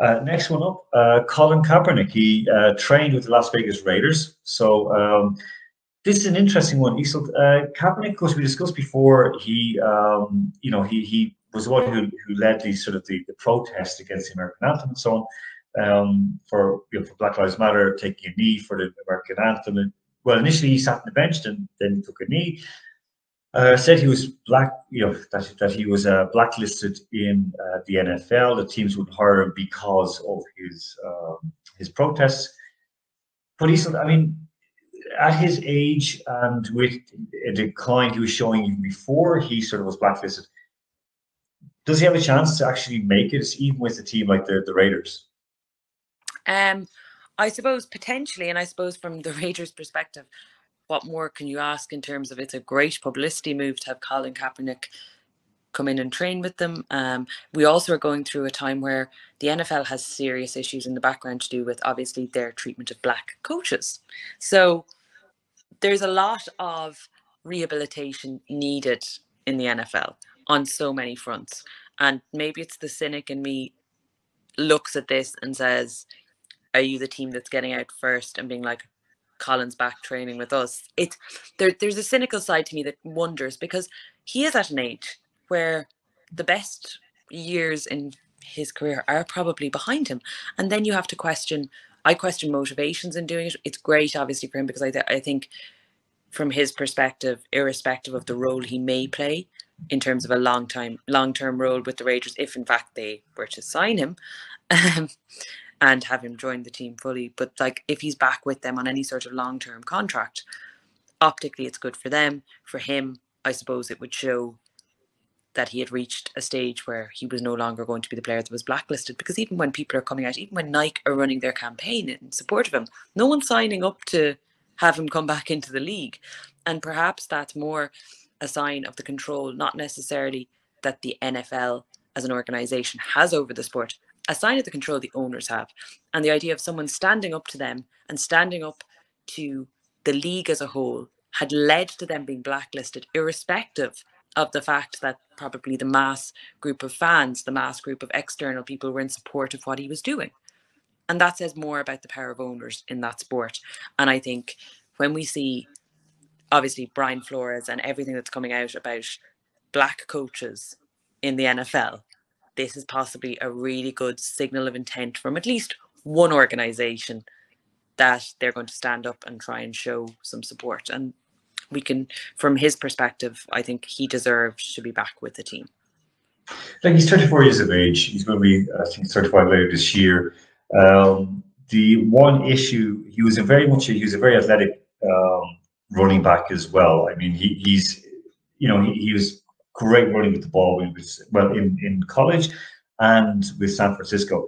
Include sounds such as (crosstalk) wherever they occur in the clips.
Uh, next one up, uh, Colin Kaepernick. He uh, trained with the Las Vegas Raiders. So um, this is an interesting one. Isolt, uh, Kaepernick, of course, we discussed before. He, um, you know, he he was the one who, who led the sort of the, the protest against the American anthem and so on. Um, for you know, for Black Lives Matter, taking a knee for the American anthem. And, well, initially he sat on the bench, and then he took a knee uh, said he was black, you know, that, that he was uh, blacklisted in uh, the NFL. The teams would hire him because of his um, his protests. But he's, I mean, at his age and with a decline he was showing before he sort of was blacklisted, does he have a chance to actually make it, even with a team like the, the Raiders? Um, I suppose potentially, and I suppose from the (laughs) Raiders' perspective, what more can you ask in terms of it's a great publicity move to have Colin Kaepernick come in and train with them. Um, we also are going through a time where the NFL has serious issues in the background to do with obviously their treatment of black coaches. So there's a lot of rehabilitation needed in the NFL on so many fronts. And maybe it's the cynic in me looks at this and says, Are you the team that's getting out first and being like, Colin's back training with us. It there, there's a cynical side to me that wonders because he is at an age where the best years in his career are probably behind him, and then you have to question. I question motivations in doing it. It's great, obviously, for him because I, th- I think, from his perspective, irrespective of the role he may play in terms of a long time, long term role with the Rangers, if in fact they were to sign him, (laughs) um, and have him join the team fully. But like if he's back with them on any sort of long term contract, optically it's good for them. For him, I suppose it would show that he had reached a stage where he was no longer going to be the player that was blacklisted. Because even when people are coming out, even when Nike are running their campaign in support of him, no one's signing up to have him come back into the league. And perhaps that's more a sign of the control, not necessarily that the NFL as an organization has over the sport, a sign of the control the owners have. And the idea of someone standing up to them and standing up to the league as a whole had led to them being blacklisted, irrespective of the fact that probably the mass group of fans, the mass group of external people were in support of what he was doing. And that says more about the power of owners in that sport. And I think when we see, obviously, Brian Flores and everything that's coming out about black coaches in the NFL, this is possibly a really good signal of intent from at least one organization that they're going to stand up and try and show some support. And we can, from his perspective, I think he deserves to be back with the team. Like he's 34 years of age. He's going to be, I think, 35 later this year. Um, the one issue, he was a very much, he was a very athletic um, running back as well. I mean, he, he's, you know, he, he was great running with the ball. He was well in, in college and with San Francisco.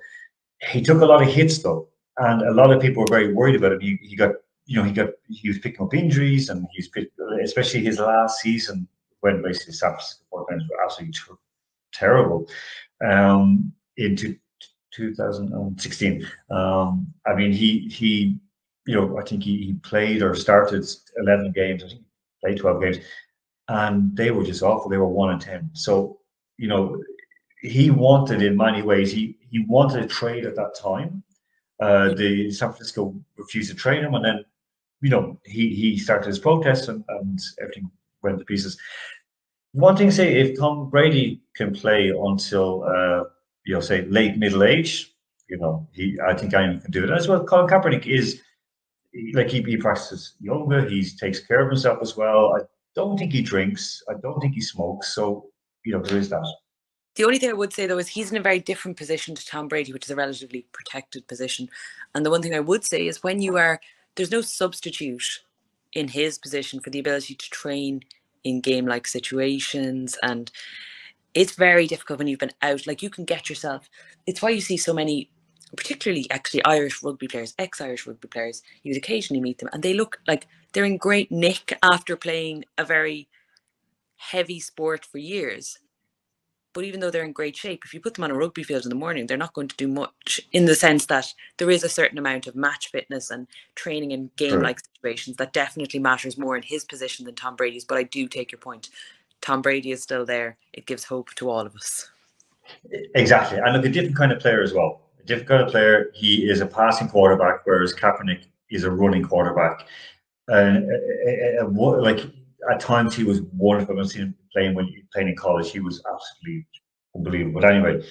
He took a lot of hits though, and a lot of people were very worried about him. He, he got you know he got he was picking up injuries, and he's especially his last season when basically San Francisco 49ers were absolutely ter- terrible. Um, into 2016. Um, I mean, he he, you know, I think he, he played or started 11 games. I think played 12 games and they were just awful. They were one and ten. So you know, he wanted in many ways he he wanted a trade at that time. Uh, the San Francisco refused to trade him, and then you know he he started his protests and, and everything went to pieces. One thing, to say, if Tom Brady can play until uh, you know, say late middle age, you know, he I think anyone can do it as well. Colin Kaepernick is like he, he practices yoga, he takes care of himself as well. I don't think he drinks. I don't think he smokes. So, you know, there is that. The only thing I would say though is he's in a very different position to Tom Brady, which is a relatively protected position. And the one thing I would say is when you are, there's no substitute in his position for the ability to train in game like situations. And it's very difficult when you've been out. Like you can get yourself, it's why you see so many particularly actually Irish rugby players, ex-Irish rugby players, you would occasionally meet them and they look like they're in great nick after playing a very heavy sport for years. But even though they're in great shape, if you put them on a rugby field in the morning, they're not going to do much in the sense that there is a certain amount of match fitness and training in game like situations that definitely matters more in his position than Tom Brady's. But I do take your point. Tom Brady is still there. It gives hope to all of us. Exactly. And look, a different kind of player as well difficult player. He is a passing quarterback, whereas Kaepernick is a running quarterback. And uh, uh, uh like at times he was wonderful. I've seen him playing when playing in college. He was absolutely unbelievable. But anyway,